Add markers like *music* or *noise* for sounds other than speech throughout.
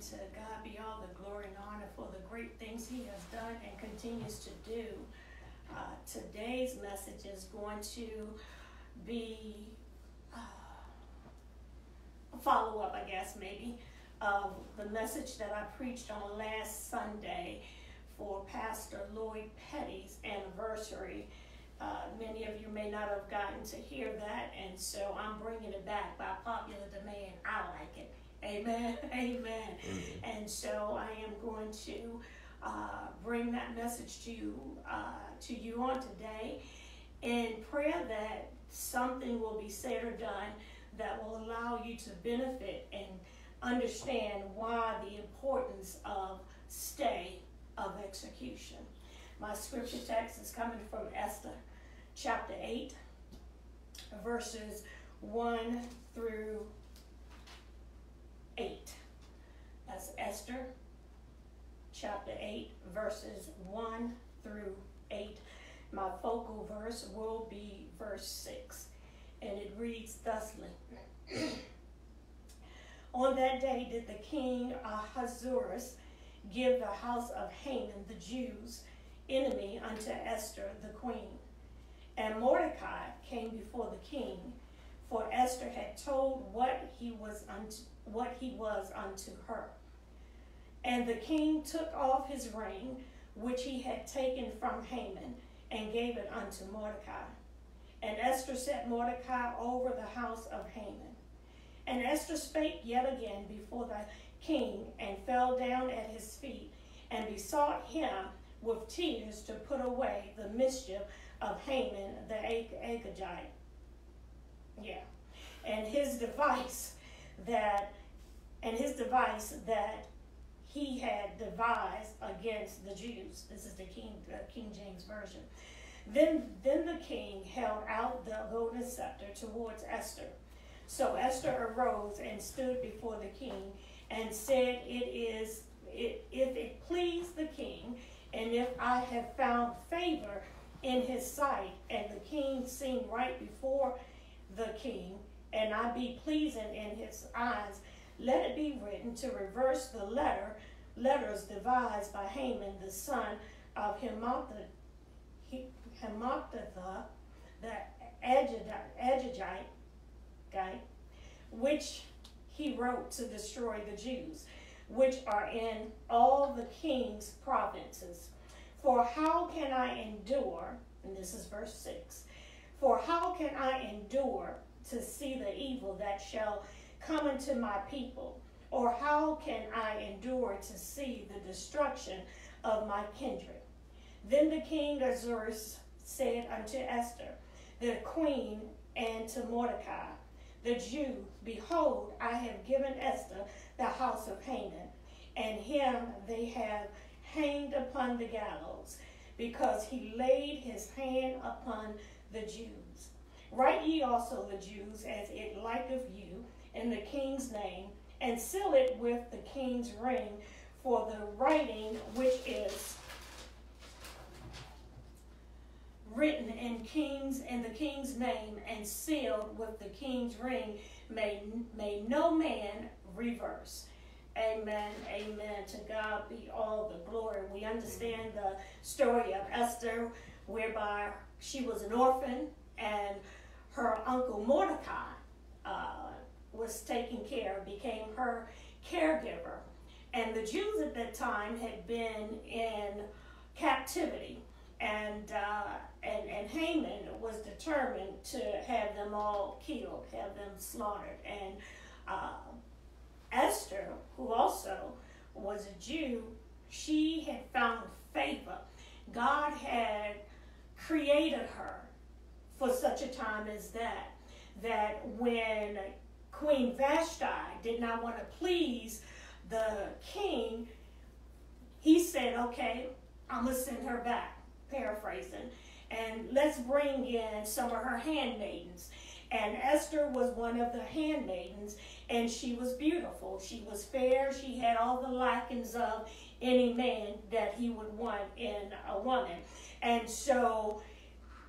to God be all the glory and honor for the great things He has done and continues to do. Uh, today's message is going to be uh, a follow up, I guess, maybe, of the message that I preached on last Sunday for Pastor Lloyd Petty's anniversary. Uh, many of you may not have gotten to hear that, and so I'm bringing it back by popular demand. I like it. Amen. *laughs* Amen. Mm-hmm. And so I am going to uh, bring that message to you, uh, to you on today in prayer that something will be said or done that will allow you to benefit and understand why the importance of stay of execution. My scripture text is coming from Esther chapter 8, verses 1 through 8. That's Esther chapter 8, verses 1 through 8. My focal verse will be verse 6, and it reads thusly *clears throat* On that day did the king Ahasuerus give the house of Haman the Jews enemy unto Esther the queen. And Mordecai came before the king, for Esther had told what he was unto what he was unto her. And the king took off his ring, which he had taken from Haman, and gave it unto Mordecai. And Esther set Mordecai over the house of Haman. And Esther spake yet again before the king, and fell down at his feet, and besought him with tears to put away the mischief of Haman the Agagite. Yeah. And his device that and his device that he had devised against the Jews. This is the King uh, King James version. Then then the king held out the golden scepter towards Esther. So Esther arose and stood before the king and said, "It is it, if it please the king, and if I have found favor in his sight, and the king seem right before the king, and I be pleasing in his eyes." let it be written to reverse the letter letters devised by Haman the son of Hammedatha, the Agagite, which he wrote to destroy the Jews, which are in all the king's provinces. For how can I endure, and this is verse 6, for how can I endure to see the evil that shall come into my people? Or how can I endure to see the destruction of my kindred? Then the king Ahasuerus said unto Esther, the queen, and to Mordecai, the Jew, Behold, I have given Esther the house of Haman, and him they have hanged upon the gallows, because he laid his hand upon the Jews. Write ye also the Jews as it liketh you, in the king's name, and seal it with the king's ring for the writing which is written in king's in the king's name and sealed with the king's ring may may no man reverse. Amen. Amen. To god be all the glory. We understand the story of esther whereby she was an orphan and her uncle mordecai uh, was taking care, became her caregiver. And the Jews at that time had been in captivity, and uh, and and Haman was determined to have them all killed, have them slaughtered. And uh, Esther, who also was a Jew, she had found favor. God had created her for such a time as that. That when Queen Vashti did not want to please the king, he said, okay, I'm going to send her back, paraphrasing, and let's bring in some of her handmaidens. And Esther was one of the handmaidens, and she was beautiful. She was fair. She had all the likings of any man that he would want in a woman. And so,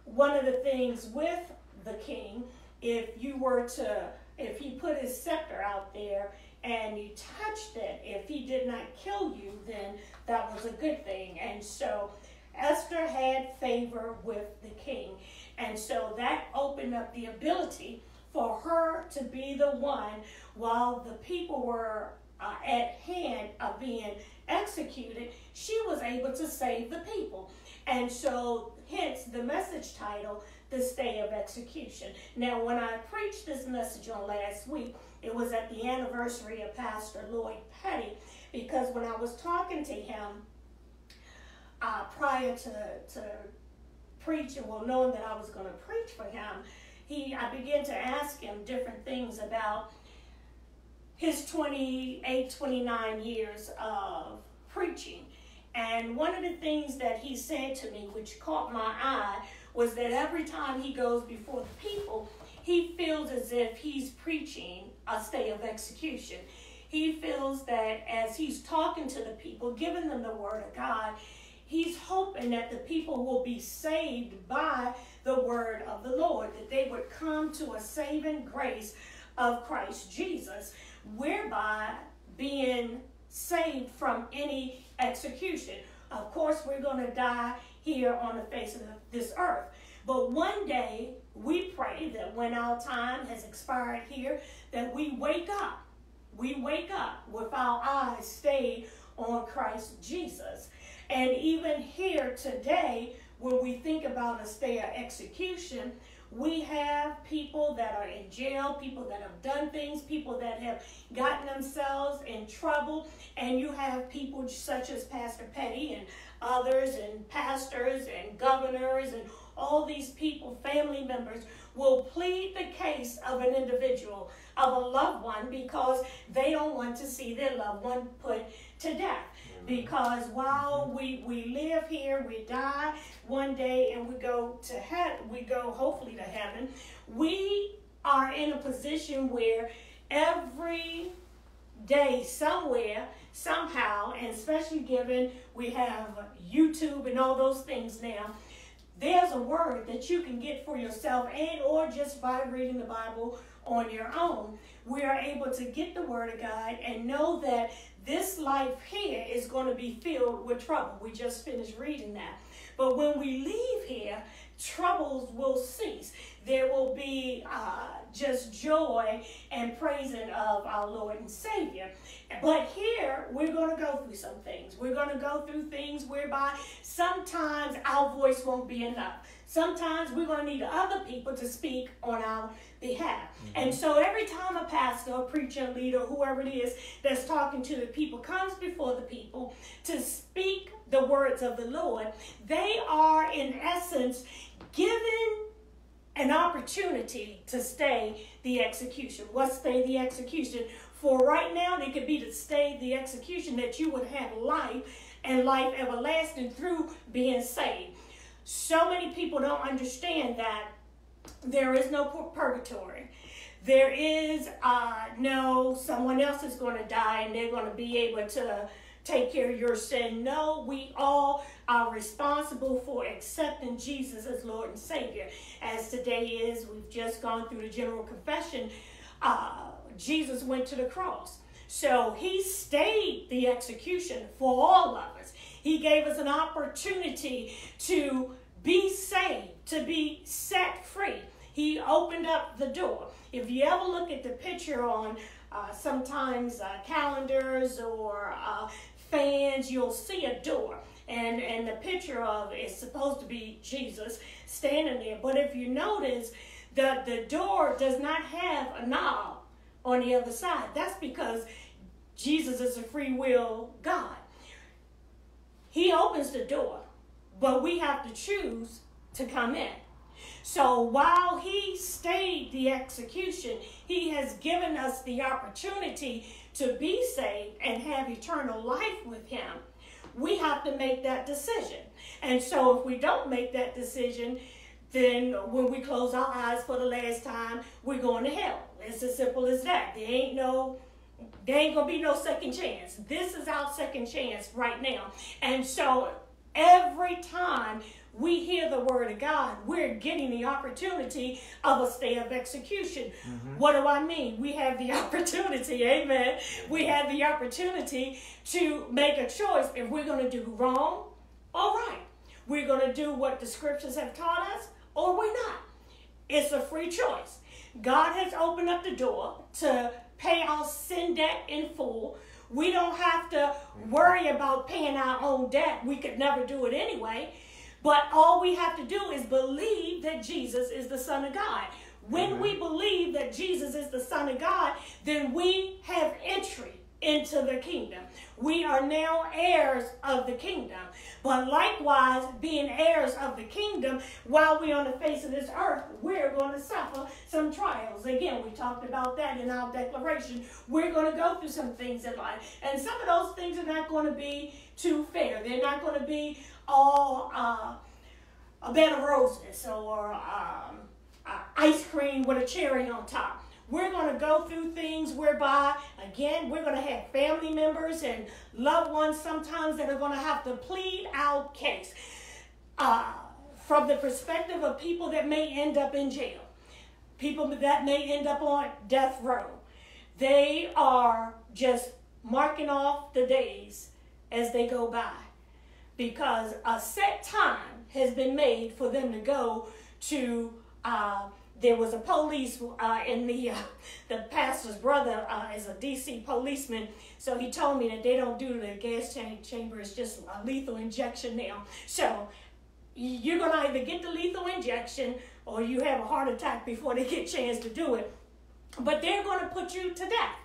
one of the things with the king, if you were to if he put his scepter out there, and you touched it, if he did not kill you, then that was a good thing. And so Esther had favor with the king. And so that opened up the ability for her to be the one while the people were uh, at hand of being executed, she was able to save the people. And so, hence the message title, The Stay of Execution. Now, when I preached this message on last week, it was at the anniversary of Pastor Lloyd Petty, because when I was talking to him uh, prior to, to preaching, well, knowing that I was going to preach for him, he I began to ask him different things about his 28, 29 years of preaching. And one of the things that he said to me, which caught my eye, was that every time he goes before the people, he feels as if he's preaching a state of execution. He feels that as he's talking to the people, giving them the word of God, he's hoping that the people will be saved by the word of the Lord, that they would come to a saving grace of Christ Jesus whereby being saved from any execution. Of course, we're going to die here on the face of this earth. But one day, we pray that when our time has expired here, that we wake up. We wake up with our eyes stayed on Christ Jesus. And even here today, when we think about a stay of execution, we have people that are in jail, people that have done things, people that have gotten themselves in trouble, and you have people such as Pastor Petty and others, and pastors and governors, and all these people, family members, will plead the case of an individual, of a loved one, because they don't want to see their loved one put to death because while we, we live here, we die one day and we go to heaven, we go hopefully to heaven, we are in a position where every day somewhere, somehow, and especially given we have YouTube and all those things now, there's a word that you can get for yourself and or just by reading the Bible on your own. We are able to get the word of God and know that this life here is going to be filled with trouble. We just finished reading that. But when we leave here, troubles will cease. There will be uh, just joy and praising of our Lord and Savior. But here, we're going to go through some things. We're going to go through things whereby sometimes our voice won't be enough. Sometimes we're going to need other people to speak on our behalf. Mm-hmm. And so every time a pastor, a preacher, a leader, whoever it is that's talking to the people comes before the people to speak the words of the Lord, they are in essence given an opportunity to stay the execution. What stay the execution? For right now, it could be to stay the execution that you would have life and life everlasting through being saved. So many people don't understand that there is no purgatory. There is uh, no someone else is going to die and they're going to be able to take care of your sin. No, we all are responsible for accepting Jesus as Lord and Savior. As today is, we've just gone through the general confession. Uh, Jesus went to the cross. So he stayed the execution for all of us. He gave us an opportunity to be saved, to be set free. He opened up the door. If you ever look at the picture on uh, sometimes uh, calendars or uh, fans, you'll see a door. And, and the picture of is supposed to be Jesus standing there. But if you notice, the, the door does not have a knob on the other side. That's because Jesus is a free will God. He opens the door but we have to choose to come in. So while he stayed the execution, he has given us the opportunity to be saved and have eternal life with him. We have to make that decision. And so if we don't make that decision, then when we close our eyes for the last time, we're going to hell. It's as simple as that. There ain't no there ain't gonna be no second chance. This is our second chance right now. And so every time we hear the word of God, we're getting the opportunity of a stay of execution. Mm-hmm. What do I mean? We have the *laughs* opportunity, amen. We have the opportunity to make a choice if we're going to do wrong all right. We're going to do what the scriptures have taught us or we're not. It's a free choice. God has opened up the door to pay our sin debt in full. We don't have to worry about paying our own debt. We could never do it anyway. But all we have to do is believe that Jesus is the Son of God. When we believe that Jesus is the Son of God, then we have entry into the kingdom. We are now heirs of the kingdom. But likewise, being heirs of the kingdom, while we're on the face of this earth, we're going to suffer some trials. Again, we talked about that in our declaration. We're going to go through some things in life. And some of those things are not going to be too fair. They're not going to be all uh, a bed of roses or um, uh, ice cream with a cherry on top. We're going to go through things whereby, again, we're going to have family members and loved ones sometimes that are going to have to plead our case uh, from the perspective of people that may end up in jail, people that may end up on death row. They are just marking off the days as they go by because a set time has been made for them to go to. Uh, there was a police uh, in the uh, the pastor's brother uh, is a DC policeman, so he told me that they don't do the gas chamber; it's just a lethal injection now. So you're gonna either get the lethal injection or you have a heart attack before they get a chance to do it. But they're gonna put you to death.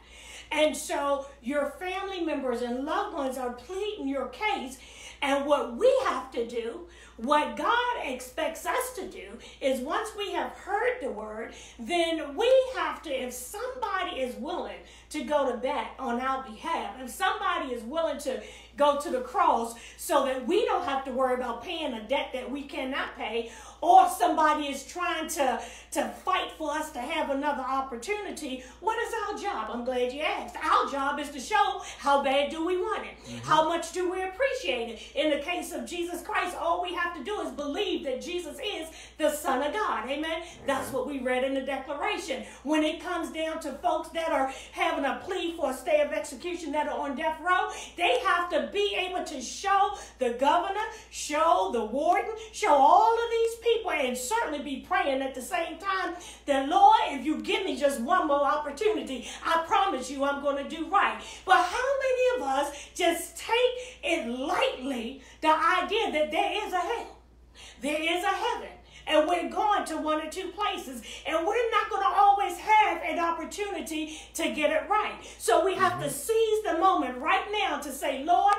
And so your family members and loved ones are pleading your case. And what we have to do what God expects us to do is once we have heard the word, then we have to, if somebody is willing to go to bat on our behalf, if somebody is willing to go to the cross so that we don't have to worry about paying a debt that we cannot pay, or somebody is trying to, to fight for us to have another opportunity, what is our job? I'm glad you asked. Our job is to show how bad do we want it? Mm-hmm. How much do we appreciate it? In the case of Jesus Christ, all we have to do is believe that Jesus is the Son of God. Amen? Mm-hmm. That's what we read in the declaration. When it comes down to folks that are having a plea for a stay of execution that are on death row, they have to be able to show the governor, show the warden, show all of these people people and certainly be praying at the same time that, Lord, if you give me just one more opportunity, I promise you I'm going to do right. But how many of us just take it lightly the idea that there is a hell? There is a heaven and we're going to one or two places and we're not going to always have an opportunity to get it right so we have mm-hmm. to seize the moment right now to say lord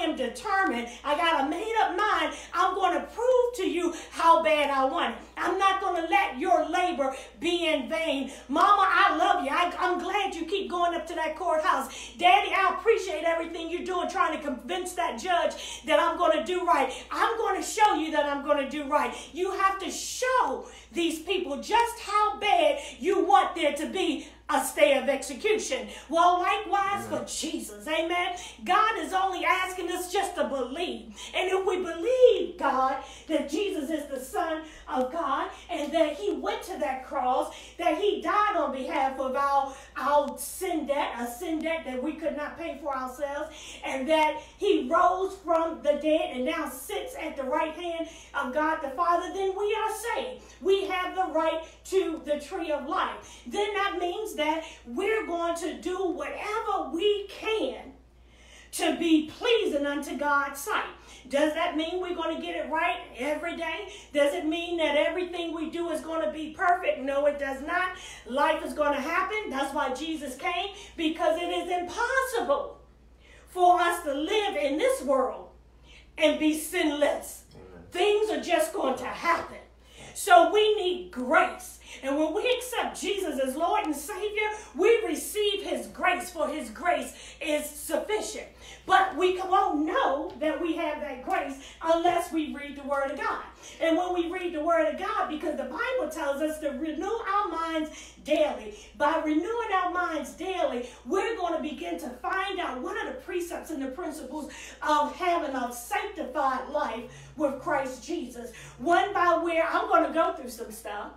i am determined. I got a made up mind. I'm going to prove to you how bad i want it. I'm not going to let your labor be in vain. Mama i love you. I, i'm glad you keep going up to that courthouse. Daddy i appreciate everything you're doing trying to convince that judge that i'm going to do right. I'm going to show you that i'm going to do right. You have to show these people just how bad you want there to be a stay of execution. Well, likewise for Jesus, amen. God is only asking us just to believe. And if we believe, God, that Jesus is the Son of God and that He went to that cross, that He died on behalf of our, our sin debt, a sin debt that we could not pay for ourselves, and that He rose from the dead and now sits at the right hand of God the Father, then we are saved. We have the right to the tree of life. Then that means that we're going to do whatever we can to be pleasing unto God's sight. Does that mean we're going to get it right every day? Does it mean that everything we do is going to be perfect? No, it does not. Life is going to happen. That's why Jesus came, because it is impossible for us to live in this world and be sinless. Things are just going to happen. So we need grace. And when we accept Jesus as Lord and Savior, we receive His grace, for His grace is sufficient. But we won't know that grace unless we read the Word of God. And when we read the word of God, because the Bible tells us to renew our minds daily. By renewing our minds daily, we're going to begin to find out what are the precepts and the principles of having a sanctified life with Christ Jesus. One by where I'm going to go through some stuff.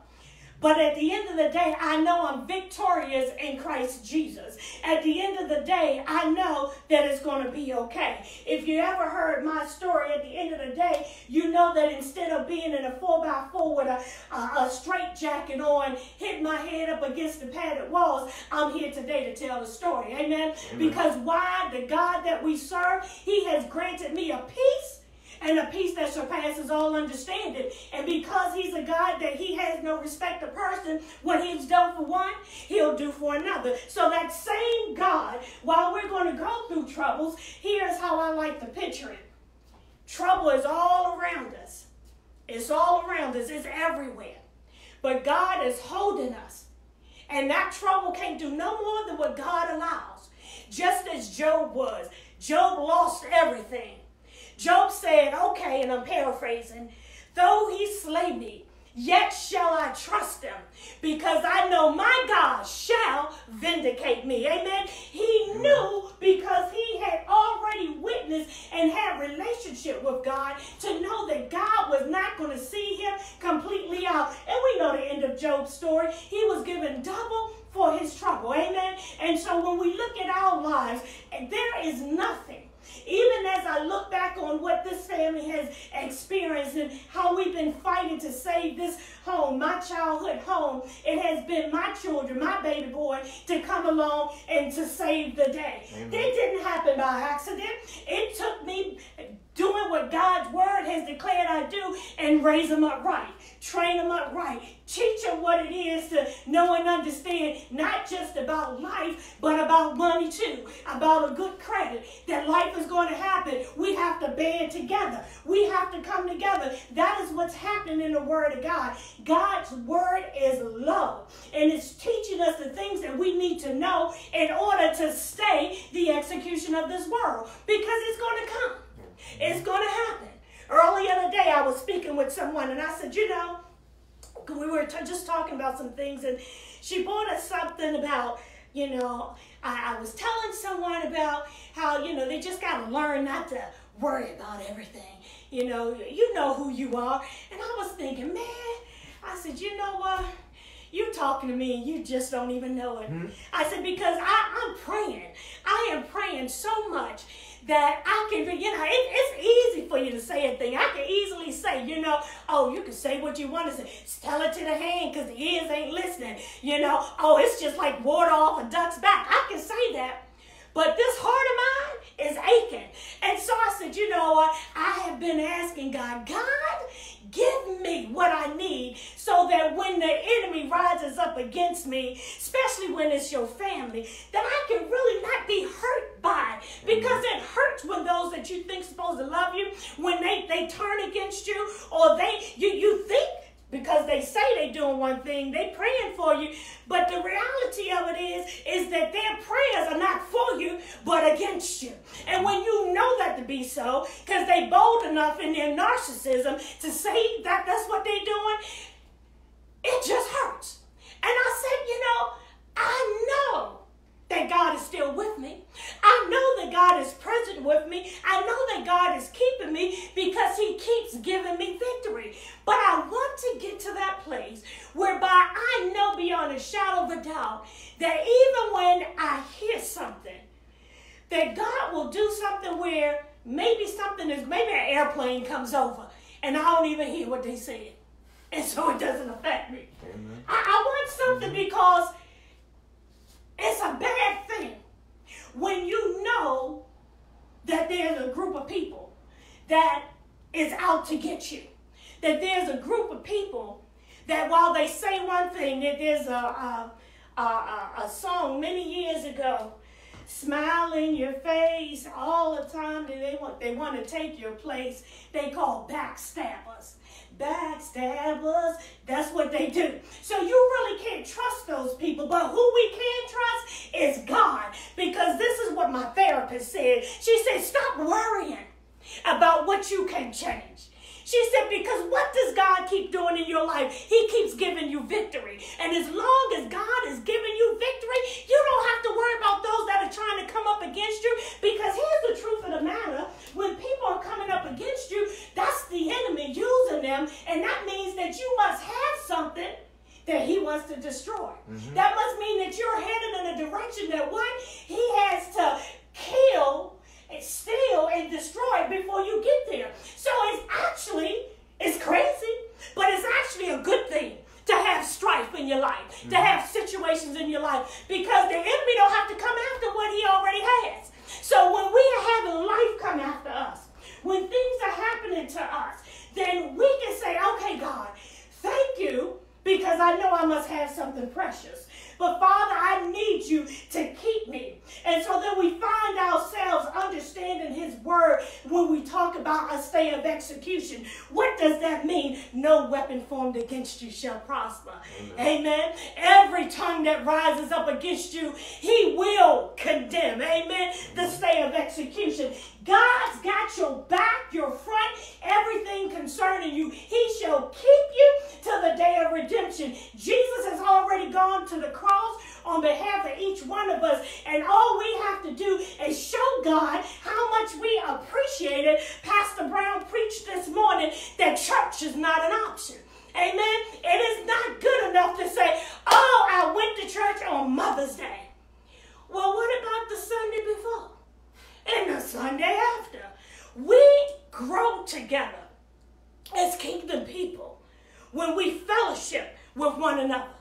But at the end of the day, I know I'm victorious in Christ Jesus. At the end of the day, I know that it's going to be okay. If you ever heard my story, at the end of the day, you know that instead of being in a 4x4 with a, a, a straight jacket on, hitting my head up against the padded walls, I'm here today to tell the story. Amen? Amen. Because why? The God that we serve, He has granted me a peace and a peace that surpasses all understanding. And because he's a God that he has no respect of person, what he's done for one, he'll do for another. So that same God, while we're going to go through troubles, here's how I like to picture it. Trouble is all around us. It's all around us. It's everywhere. But God is holding us. And that trouble can't do no more than what God allows. Just as Job was. Job lost everything. Job said, okay, and I'm paraphrasing, though he slay me, yet shall I trust him, because I know my God shall vindicate me. Amen. He knew because he had already witnessed and had relationship with God to know that God was not going to see him completely out. And we know the end of Job's story. He was given double for his trouble. Amen. And so when we look at our lives, there is nothing even as I look back on what this family has experienced and how we've been fighting to save this home, my childhood home, it has been my children, my baby boy, to come along and to save the day. Amen. It didn't happen by accident. It took me doing what God's word has declared I do and raise them up right, train them up right, teach them what it is to know and understand not just about life, but about money too, about a good credit, that life is going to happen. We have to band together. We have to come together. That is what's happening in the word of God. God's word is love, and it's teaching us the things that we need to know in order to stay the execution of this world because it's going to come. It's going to happen. Earlier today, I was speaking with someone, and I said, you know, we were t- just talking about some things, and she brought us something about, you know, I, I was telling someone about how, you know, they just got to learn not to worry about everything. You know, you know who you are. And I was thinking, man, I said, you know what? You talking to me and you just don't even know it. Mm-hmm. I said, because I, I'm praying. I am praying so much that I can, be, you know, it, it's easy for you to say a thing. I can easily say, you know, oh, you can say what you want to say. tell it to the hand because the ears ain't listening. You know, oh, it's just like water off a duck's back. I can say that. But this heart of mine is aching. And so I said, you know what? I have been asking God, God, give me what I need so that when the enemy rises up against me, especially when it's your family, that I can really not be hurt by. Because it hurts when those that you think supposed to love you, when they, they turn against you or they you you think because they say they're doing one thing, they praying for you, but the reality of it is, is that their prayers are not for you, but against you. And when you know that to be so, because they bold enough in their narcissism to say that that's what they're doing, it just hurts. And I said, you know, I know that God is still with me. I know that God is present with me. I know that God is keeping me because He keeps giving me victory. But I want to get to that place whereby I know beyond a shadow of a doubt that even when I hear something, that God will do something where maybe something is, maybe an airplane comes over and I don't even hear what they say. And so it doesn't affect me. I, I, want something because it's a bad thing when you know that there's a group of people that is out to get you. That there's a group of people that while they say one thing, that there's a, a, a, a song many years ago, smile in your face all the time they want they want to take your place. They call backstabbers backstabbers. That's what they do. So you really can't trust those people. But who we can trust is God. Because this is what my therapist said. She said, stop worrying about what you can change. She said, Because what does God keep doing in your life? He keeps giving you victory. And as long as God is giving you victory, you don't have to worry about those that are trying to come up against you. Because here's the truth of the matter when people are coming up against you, that's the enemy using them. And that means that you must have something that he wants to destroy. Mm-hmm. That must mean that you're headed in a direction that what he has to kill steal and destroy before you get there. So it's actually it's crazy, but it's actually a good thing to have strife in your life, mm-hmm. to have situations in your life, because the enemy don't have to come after what he already has. So when we are having life come after us, when things are happening to us, then we can say, okay, God, thank you because I know I must have something precious. But Father, I need you to keep me. And so then we find ourselves understanding his word when we talk about a stay of execution. What does that mean? No weapon formed against you shall prosper. Amen. Amen. Every tongue that rises up against you, he will condemn. Amen. The stay of execution. God's got your back, your front, everything concerning you. He shall keep you to the day of redemption. Jesus has already gone to the cross on behalf of each one of us. And all we have to do is show God how much we appreciate it. Pastor Brown preached this morning that church is not an option. Amen. It is not good enough to say, oh, I went to church on Mother's Day. Well, what about the Sunday before? And the Sunday after? We grow together as kingdom people when we fellowship with one another.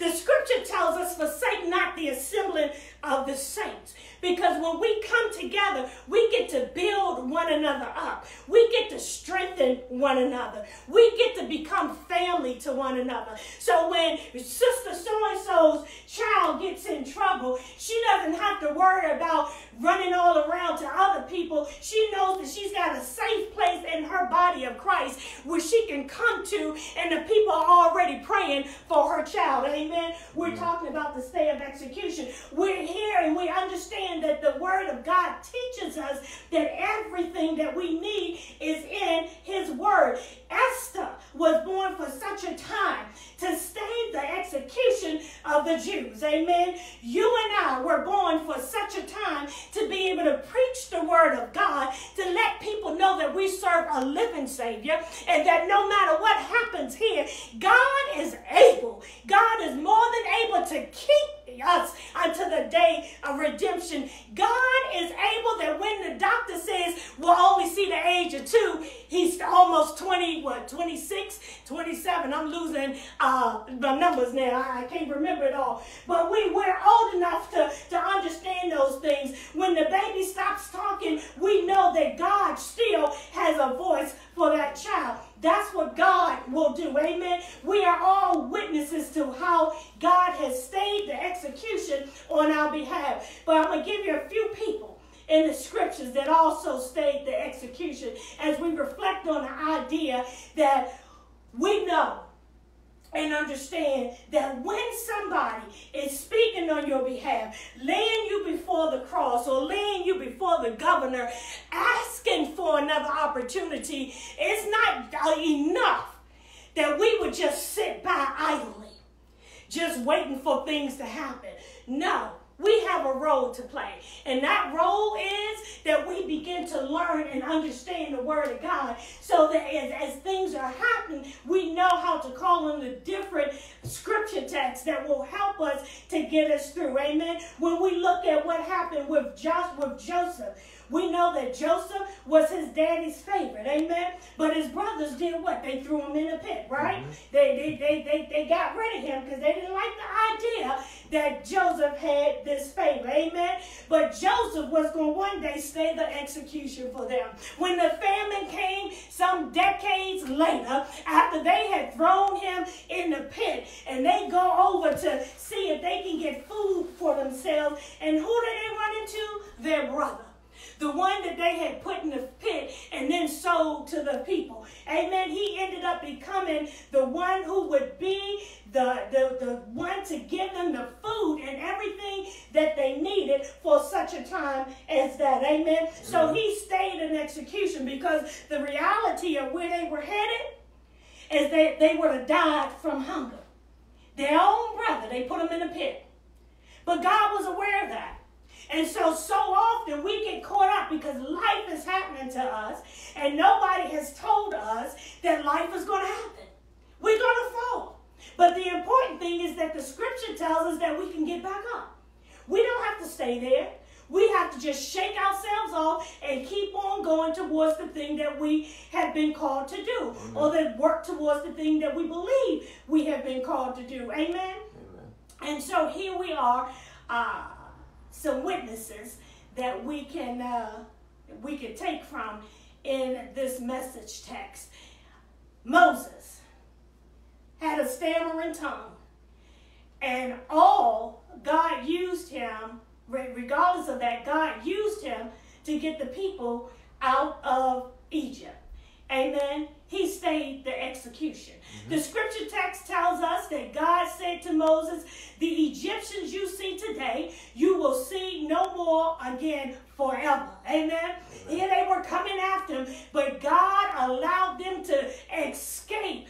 The scripture tells us, forsake not the assembling of the saints. Because when we come together, we get to build one another up. We get to strengthen one another. We get to become family to one another. So when Sister so and so's child gets in trouble, she doesn't have to worry about running all around to other people. She knows that she's got a safe in her body of Christ where she can come to, and the people are already praying for her child. Amen. We're talking about the stay of execution. We're here and we understand that the Word of God teaches us that everything that we need is in His Word. Esther was born for such a time to stay the execution of the Jews. Amen. You and I were born for such a time to be able to preach the word of God, to let people know that we serve a living Savior, and that no matter what happens here, God is able. God is more than able to keep us until the day of redemption. God is able that when the doctor says we'll only see the age of two, he's almost 20, what, 26, 27. I'm losing uh, the numbers now. I can't remember it all. But we, we're old enough to, to understand those things. When the baby stops talking, we know that God still has a voice for that child. That's what God will do. Amen. We are all witnesses to how God has stayed the execution on our behalf. But I'm going to give you a few people in the scriptures that also stayed the execution as we reflect on the idea that we know and understand that when somebody is speaking on your behalf, laying you before the cross or laying you before the governor, asking for another opportunity, it's not enough that we would just sit by idly, just waiting for things to happen. No, we have a role to play. And that role is that we begin to learn and understand the Word of God so that as, as things are happening, we know how to call on the different scripture texts that will help us to get us through. Amen. When we look at what happened with, jo- with Joseph, we know that Joseph was his daddy's favorite, amen. But his brothers did what? They threw him in a pit, right? Mm-hmm. They, they, they, they, they got rid of him because they didn't like the idea that Joseph had this favor, amen. But Joseph was going to one day stay the execution for them. When the famine came some decades later, after they had thrown him in the pit, and they go over to see if they can get food for themselves, and who do they run into? Their brother. The one that they had put in the pit and then sold to the people. Amen. He ended up becoming the one who would be the, the, the one to give them the food and everything that they needed for such a time as that. Amen. So he stayed in execution because the reality of where they were headed is that they would have died from hunger. Their own brother, they put him in a pit. But God was aware of that. And so, so often we get caught up because life is happening to us, and nobody has told us that life is going to happen. We're going to fall. But the important thing is that the scripture tells us that we can get back up. We don't have to stay there. We have to just shake ourselves off and keep on going towards the thing that we have been called to do, Amen. or that work towards the thing that we believe we have been called to do. Amen. Amen. And so here we are. Uh, some witnesses that we can uh, we can take from in this message text. Moses had a stammering tongue, and all God used him, regardless of that, God used him to get the people out of Egypt. Amen. He stayed the execution. Mm-hmm. The scripture text tells us that God said to Moses, The Egyptians you see today, you will see no more again forever. Amen. Amen. Here they were coming after him, but God allowed them to escape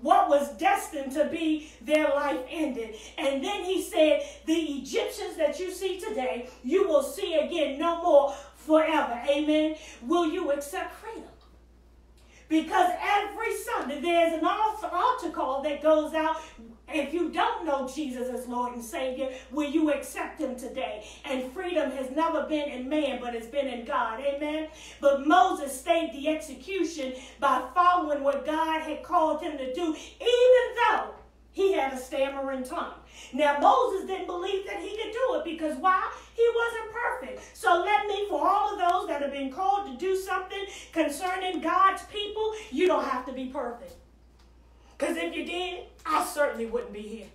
what was destined to be their life ended. And then he said, The Egyptians that you see today, you will see again no more forever. Amen. Will you accept freedom? Because every Sunday there's an altar call that goes out. If you don't know Jesus as Lord and Savior, will you accept Him today? And freedom has never been in man, but it's been in God. Amen. But Moses stayed the execution by following what God had called him to do, even though he had a stammering tongue. Now, Moses didn't believe that he could do it because why? He wasn't perfect. So let me, for all of those that have been called to do something concerning God's people, you don't have to be perfect. Because if you did, I certainly wouldn't be here.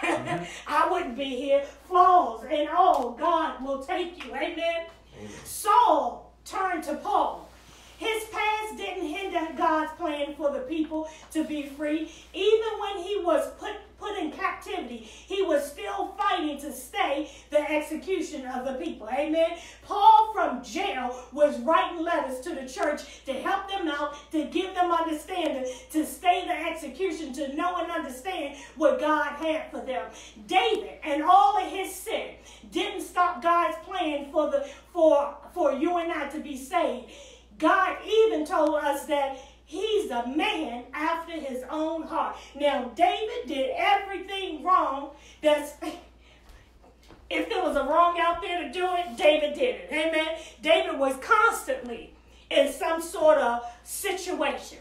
Mm-hmm. *laughs* I wouldn't be here. Flaws and all, God will take you. Amen. Amen. Saul turned to Paul his past didn't hinder God's plan for the people to be free. Even when he was put, put in captivity, he was still fighting to stay the execution of the people. Amen. Paul from jail was writing letters to the church to help them out, to give them understanding, to stay the execution, to know and understand what God had for them. David and all of his sin didn't stop God's plan for the for for you and I to be saved. God even told us that he's a man after his own heart. Now, David did everything wrong. That's *laughs* if there was a wrong out there to do it, David did it. Amen. David was constantly in some sort of situation,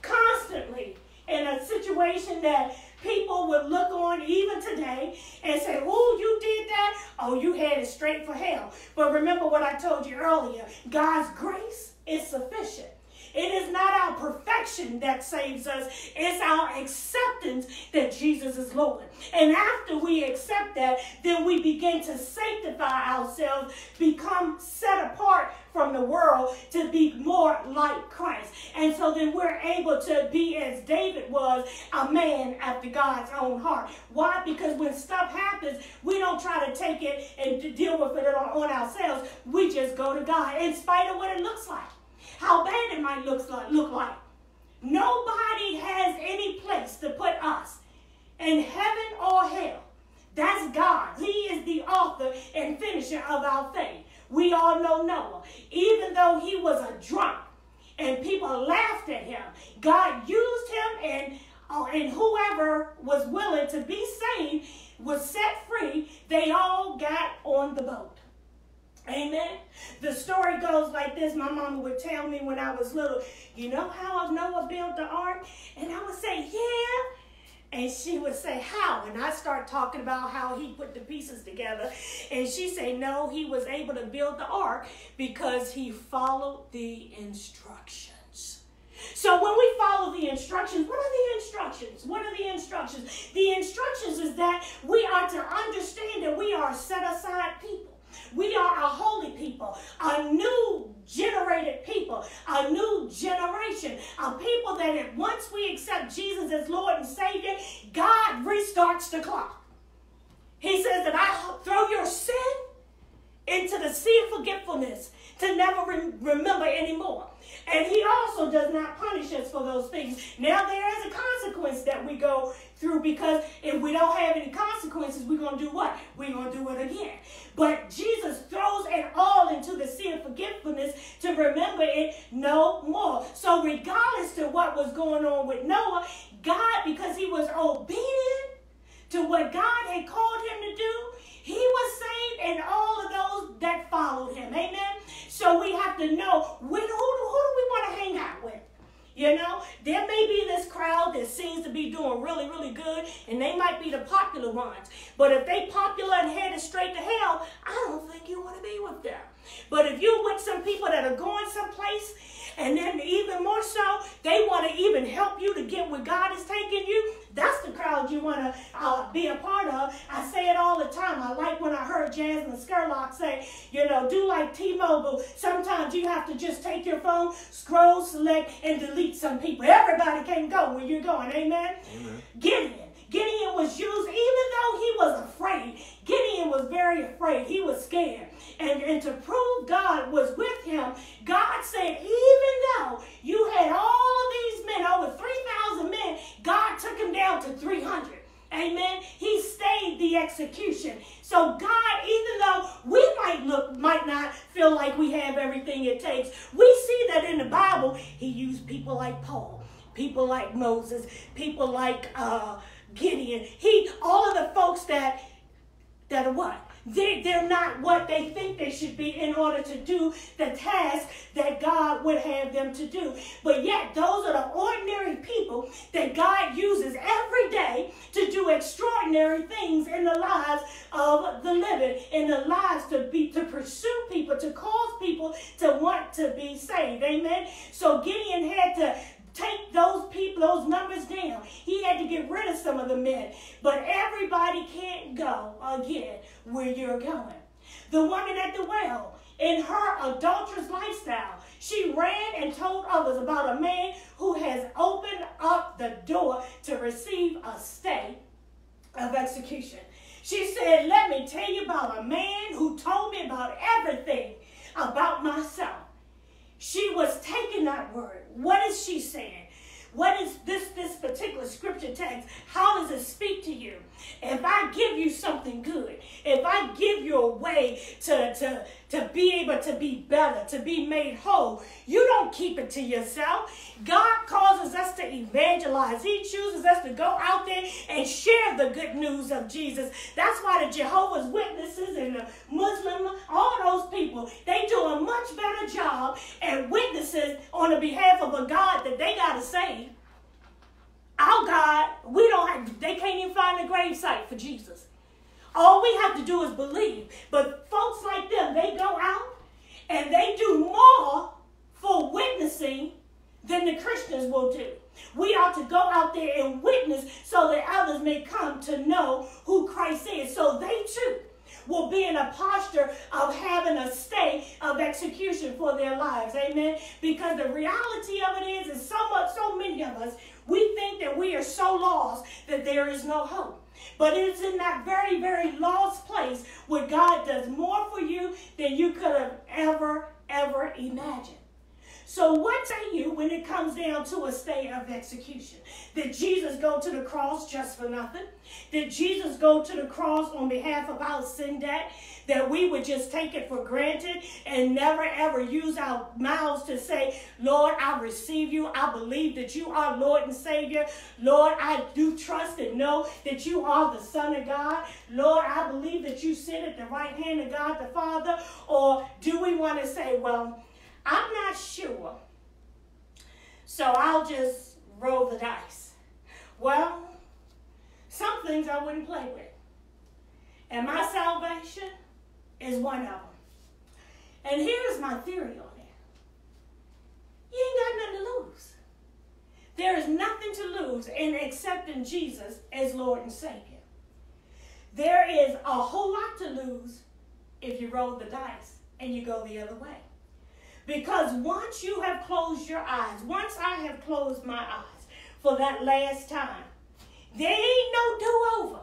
constantly in a situation that people would look on even today and say, Oh, you did that? Oh, you headed straight for hell. But remember what I told you earlier God's grace is sufficient. It is not our perfection that saves us, it's our acceptance that Jesus is Lord. And after we accept that, then we begin to sanctify ourselves, become set apart from the world to be more like Christ. And so then we're able to be as David was, a man after God's own heart. Why? Because when stuff happens, we don't try to take it and deal with it on, ourselves. We just go to God in spite of what it looks like how bad it might look like, look like. Nobody has any place to put us in heaven or hell. That's God. He is the author and finisher of our faith. We all know Noah. Even though he was a drunk and people laughed at him, God used him and, uh, and whoever was willing to be saved was set free. They all got on the boat. Amen. The story goes like this. My mama would tell me when I was little, you know how Noah built the ark? And I would say, yeah. And she would say, how? And I start talking about how he put the pieces together. And she say, no, he was able to build the ark because he followed the instructions. So when we follow the instructions, what are the instructions? What are the instructions? The instructions is that we are to understand that we are set aside people. We are a holy people, a new generated people, a new generation, a people that once we accept Jesus as Lord and Savior, God restarts the clock. He says that I throw your sin into the sea of forgetfulness to never re remember anymore. And he also does not punish us for those things. Now there is a consequence that we go through because if we don't have any consequences, we're going to do what? We're going to do it again. But Jesus throws it all into the sea of forgetfulness to remember it no more. So regardless to what was going on with Noah, God, because he was obedient to what God had called him to do, he was saved and all of those that followed him. Amen. So we have to know when, who, who do we want to hang out with? You know, there may be this crowd that seems to be doing really, really good, and they might be the popular ones. But if they popular and headed straight to hell, I don't think you want to be with them. But if you're with some people that are going someplace and then even more so, they want to even help you to get where God is taking you. Crowd you want to uh, be a part of. I say it all the time. I like when I heard Jasmine Skerlock say, you know, do like T-Mobile. Sometimes you have to just take your phone, scroll, select, and delete some people. Everybody can go where you're going. Amen? Amen. Gideon. Gideon was used, even though he was afraid. Gideon was very afraid. He was scared. And, and to prove God was with him, God said, even though you had all of these men, over 3,000 men, God took him down to 300. Amen. He stayed the execution. So God, even though we might look, might not feel like we have everything it takes, we see that in the Bible, He used people like Paul, people like Moses, people like uh, Gideon. He, all of the folks that that are what? They, they're not what they think they should be in order to do the task that God would have them to do. But yet, those are the ordinary people that God uses every day to do extraordinary things in the lives of the living, in the lives to be to pursue people, to cause people to want to be saved. Amen. So Gideon had to take those people, those numbers down. He had to get rid of some of the men. But everybody can't go again where you're going. The woman at the well, in her adulterous lifestyle, she ran and told others about a man who has opened up the door to receive a stay of execution. She said, Let me tell you about a man who told me about everything about myself. She was taking that word. What is she saying? What is this this particular scripture text? How does it speak to you? If I give you something good, if I give you a way to, to, to be able to be better, to be made whole, you don't keep it to yourself. God causes us to evangelize. He chooses us to go out there and share the good news of Jesus. That's why the Jehovah's Witnesses and the Muslim, all those people, they do a much better job at witnesses on the behalf of a God that they got to save. Our God, we don't have, they can't even find a grave site for Jesus. All we have to do is believe. But folks like them, they go out and they do more for witnessing than the Christians will do. We ought to go out there and witness so that others may come to know who Christ is. So they too will be in a posture of having a stay of execution for their lives. Amen. Because the reality of it is, is so much, so many of us, we think that we are so lost that there is no hope. But it's in that very, very lost place where God does more for you than you could have ever, ever imagined. So, what say you when it comes down to a state of execution? Did Jesus go to the cross just for nothing? Did Jesus go to the cross on behalf of our sin debt? That we would just take it for granted and never ever use our mouths to say, Lord, I receive you. I believe that you are Lord and Savior. Lord, I do trust and know that you are the Son of God. Lord, I believe that you sit at the right hand of God the Father. Or do we want to say, well, I'm not sure. So I'll just roll the dice. Well, some things I wouldn't play with. And my salvation is one of them. And here's my theory on it. You ain't got nothing to lose. There is nothing to lose in accepting Jesus as Lord and Savior. There is a whole lot to lose if you roll the dice and you go the other way. Because once you have closed your eyes, once I have closed my eyes for that last time, there ain't no do over.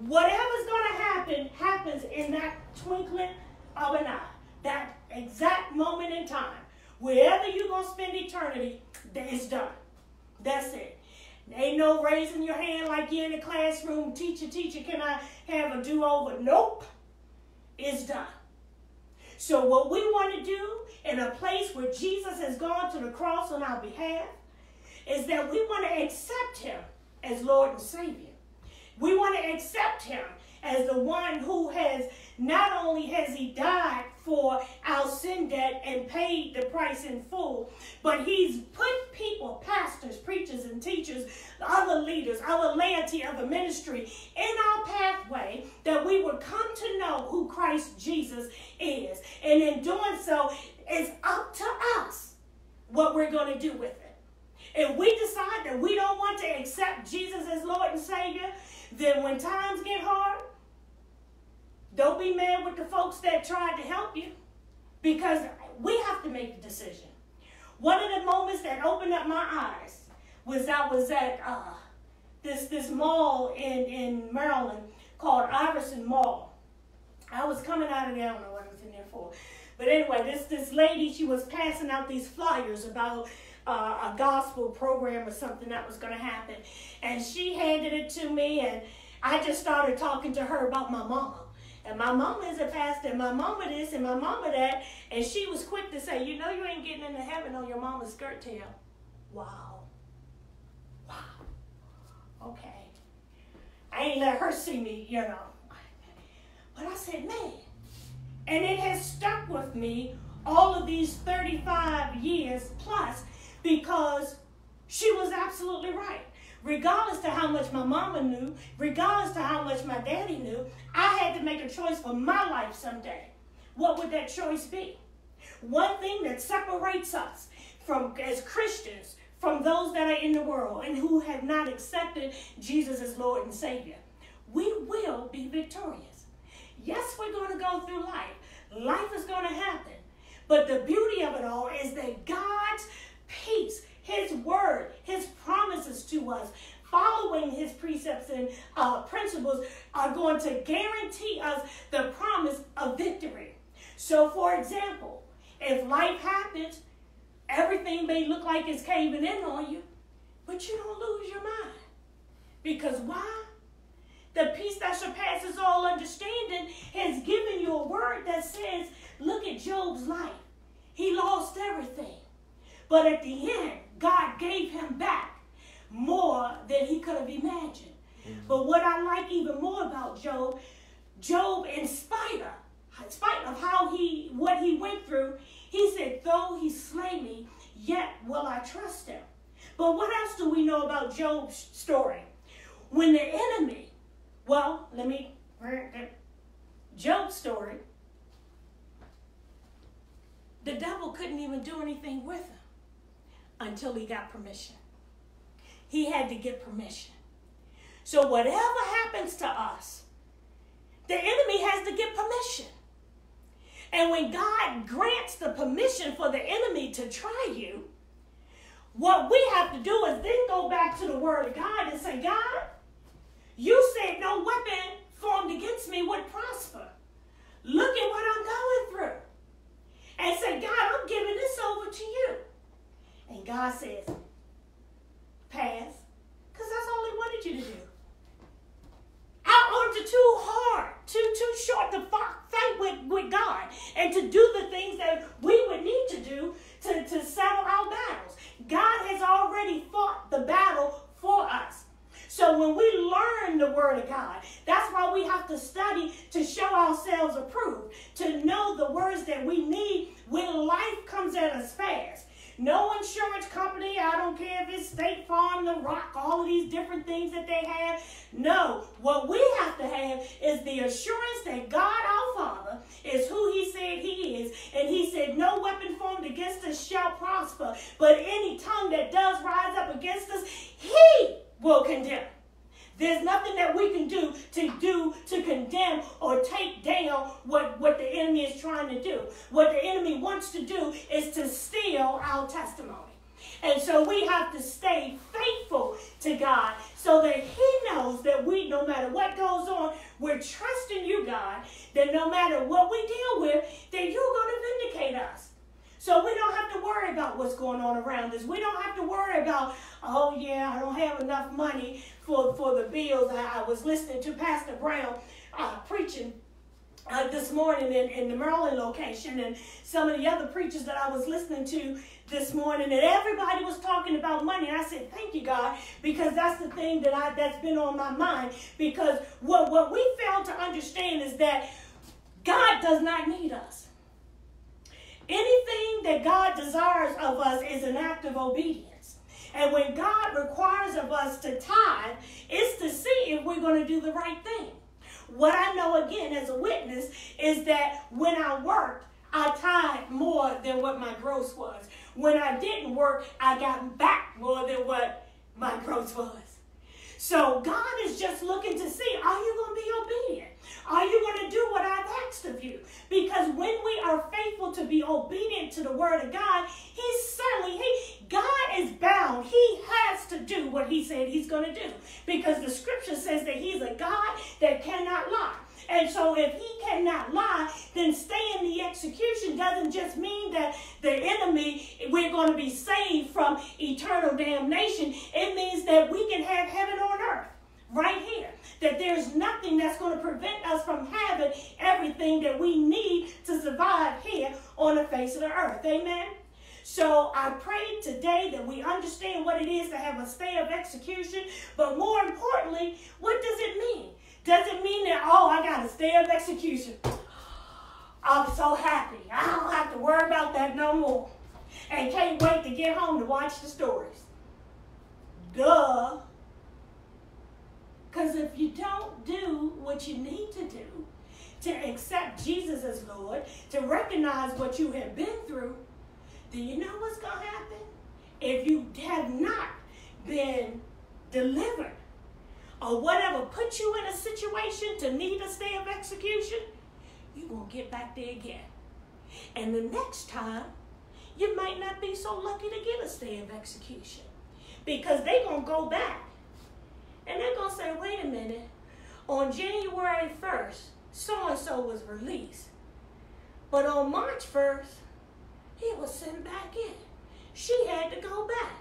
Whatever's going to happen, happens in that twinkling of an eye, that exact moment in time, wherever you're going to spend eternity, it's done. That's it. Ain't no raising your hand like you're in the classroom, teacher, teacher, can I have a do-over? Nope. It's done. So what we want to do in a place where Jesus has gone to the cross on our behalf is that we want to accept him as Lord and Savior. We want to accept him as the one who has not only has he died for our sin debt and paid the price in full, but he's put people, pastors, preachers, and teachers, other leaders, other laity of the ministry in our pathway that we would come to know who Christ Jesus is. And in doing so, it's up to us what we're going to do with it. If we decide that we don't want to accept Jesus as Lord and Savior, then when times get hard, don't be mad with the folks that tried to help you because we have to make the decision. One of the moments that opened up my eyes was I was at uh, this this mall in, in Maryland called Iverson Mall. I was coming out of there, I don't know what I was in there for. But anyway, this this lady, she was passing out these flyers about uh, a gospel program or something that was going to happen. And she handed it to me, and I just started talking to her about my mama. And my mama is a pastor, and my mama this, and my mama that. And she was quick to say, You know, you ain't getting into heaven on your mama's skirt tail. Wow. Wow. Okay. I ain't let her see me, you know. But I said, Man. And it has stuck with me all of these 35 years plus because she was absolutely right. Regardless to how much my mama knew, regardless to how much my daddy knew, I had to make a choice for my life someday. What would that choice be? One thing that separates us from as Christians from those that are in the world and who have not accepted Jesus as Lord and Savior. We will be victorious. Yes, we're going to go through life. Life is going to happen. But the beauty of it all is that God's peace, his word, his promises to us, following his precepts and uh, principles are going to guarantee us the promise of victory. So, for example, if life happens, everything may look like it's caving in on you, but you don't lose your mind. Because why? The peace that surpasses all understanding has given you a word that says, look at Job's life. He lost everything. But at the end, God gave him back more than he could have imagined. Mm-hmm. But what I like even more about Job, Job, in spite of, in spite of how he, what he went through, he said, though he slay me, yet will I trust him. But what else do we know about Job's story? When the enemy, well, let me, Job's story, the devil couldn't even do anything with him until he got permission. He had to get permission. So, whatever happens to us, the enemy has to get permission. And when God grants the permission for the enemy to try you, what we have to do is then go back to the Word of God and say, God, you said no weapon formed against me would prosper. Look at what I'm going through. And say, God, I'm giving this over to you. And God says, pass, because that's all He wanted you to do. Our arms are too hard, too too short to fight with, with God and to do the things that we would need to do to, to settle our battles. God has already fought the battle for us. So when we learn the word of God, that's why we have to study to show ourselves approved, to know the words that we need when life comes at us fast. No insurance company, I don't care if it's State Farm, The Rock, all of these different things that they have. No, what we have to have is the assurance that God our Father is who He said He is. And He said, No weapon formed against us shall prosper, but any tongue that does rise up against us, He will condemn. There's nothing that we can do to do to condemn or take down what, what the enemy is trying to do. What the enemy wants to do is to steal our testimony. And so we have to stay faithful to God so that He knows that we, no matter what goes on, we're trusting you, God, that no matter what we deal with, that you're going to vindicate us. So we don't have to worry about what's going on around us. We don't have to worry about, oh yeah, I don't have enough money for, for the bills. I, I was listening to Pastor Brown uh, preaching uh, this morning in, in the Maryland location and some of the other preachers that I was listening to this morning and everybody was talking about money. And I said, thank you, God, because that's the thing that I that's been on my mind. Because what, what we fail to understand is that God does not need us. Anything that God desires of us is an act of obedience. And when God requires of us to tithe, it's to see if we're going to do the right thing. What I know again as a witness is that when I worked, I tithed more than what my gross was. When I didn't work, I got back more than what my gross was. So God is just looking to see, are you going to be obedient? Are you going to do what I've asked of you? Because when we are faithful to be obedient to the word of God, He's certainly, he, God is bound. He has to do what He said He's going to do. Because the scripture says that He's a God that cannot lie. And so if he cannot lie, then staying the execution doesn't just mean that the enemy, we're going to be saved from eternal damnation. It means that we can have heaven on earth right here. That there's nothing that's going to prevent us from having everything that we need to survive here on the face of the earth. Amen. So I pray today that we understand what it is to have a stay of execution, but more importantly, what does it mean? Does it mean that, oh, I got a stay of execution? I'm so happy. I don't have to worry about that no more. And can't wait to get home to watch the stories. Duh. Because if you don't do what you need to do, to accept Jesus as Lord, to recognize what you have been through, do you know what's going to happen? If you have not been delivered or whatever put you in a situation to need a stay of execution, you're going to get back there again. And the next time, you might not be so lucky to get a stay of execution because they're going to go back and they're going to say, wait a minute, on January 1st, so and so was released. But on March 1st, he was sent back in. She had to go back.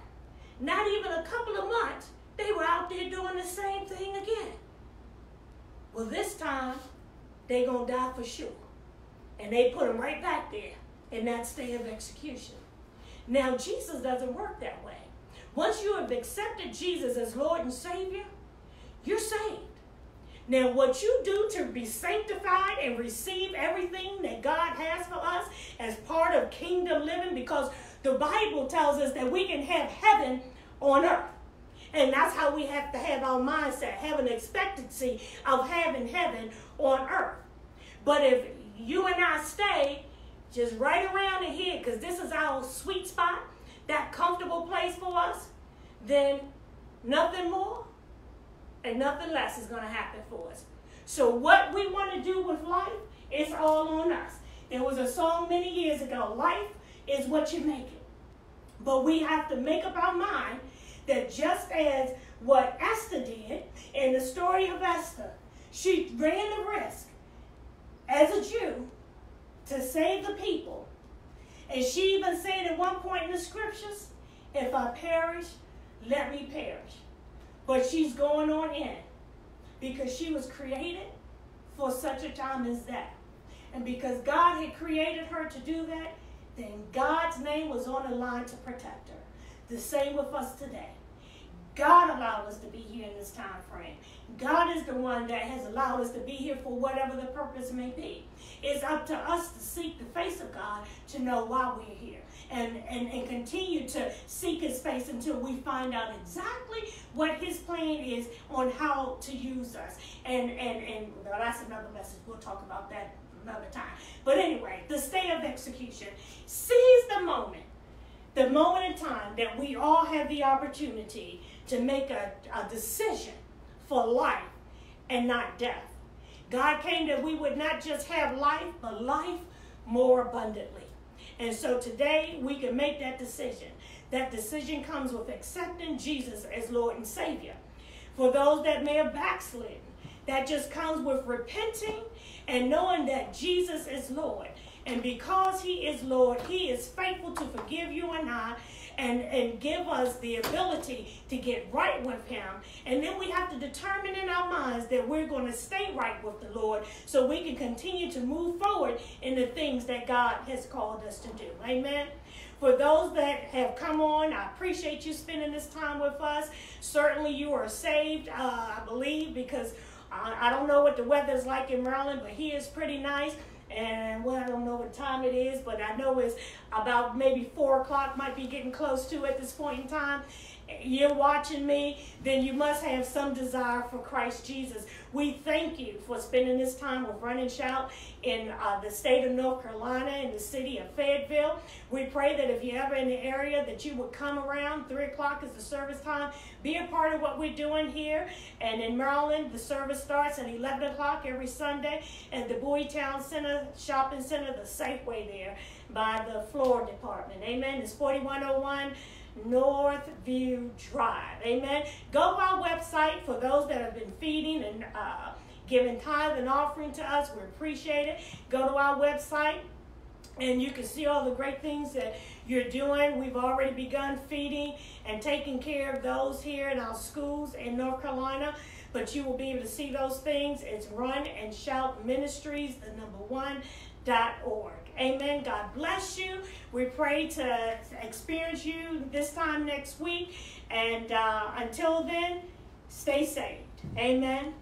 Not even a couple of months, they were out there doing the same thing again. Well, this time, they to die for sure. And they put them right back there in that state of execution. Now, Jesus doesn't work that way. Once you have accepted Jesus as Lord and Savior, you're saved. Now, what you do to be sanctified and receive everything that God has for us as part of kingdom living, because the Bible tells us that we can have heaven on earth. And that's how we have to have our mindset, have an expectancy of having heaven on earth. But if you and I stay just right around in here, because this is our sweet spot, that comfortable place for us, then nothing more and nothing less is going to happen for us. So, what we want to do with life is all on us. There was a song many years ago life is what you make it. But we have to make up our mind that just as what Esther did in the story of Esther, she ran the risk as a Jew to save the people. And she even said at one point in the scriptures, if I perish, let me perish. But she's going on in because she was created for such a time as that. And because God had created her to do that, then God's name was on the line to protect her. The same with us today. God allowed us to be here in this time frame. God is the one that has allowed us to be here for whatever the purpose may be. It's up to us to seek the face of God to know why we're here and, and, and continue to seek his face until we find out exactly what his plan is on how to use us. And, and, and well, that's another message. We'll talk about that another time. But anyway, the stay of execution. Seize the moment, the moment in time that we all have the opportunity to make a, a decision for life and not death. God came that we would not just have life, but life more abundantly. And so today we can make that decision. That decision comes with accepting Jesus as Lord and Savior. For those that may have backslidden, that just comes with repenting and knowing that Jesus is Lord. And because He is Lord, He is faithful to forgive you and I and, and give us the ability to get right with Him. And then we have to determine in our minds that we're going to stay right with the Lord so we can continue to move forward in the things that God has called us to do. Amen. For those that have come on, I appreciate you spending this time with us. Certainly, you are saved, uh, I believe, because I, I don't know what the weather is like in Maryland, but here is pretty nice and well, I don't know what time it is, but I know it's about maybe four o'clock, might be getting close to at this point in time. You're watching me, then you must have some desire for Christ Jesus. We thank you for spending this time with Run and Shout in uh, the state of North Carolina, in the city of Fayetteville. We pray that if you're ever in the area, that you would come around. Three o'clock is the service time. Be a part of what we're doing here. And in Maryland, the service starts at 11 o'clock every Sunday at the Bowie-Town Center Shopping Center, the Safeway there by the floor department. Amen. It's 4101 Northview Drive. Amen. Go to our website for those that have been feeding and uh, giving tithe and offering to us. We appreciate it. Go to our website and you can see all the great things that you're doing. We've already begun feeding and taking care of those here in our schools in North Carolina. But you will be able to see those things. It's Run and Shout Ministries, the number one dot org. Amen. God bless you. We pray to experience you this time next week. And uh, until then, stay saved. Amen.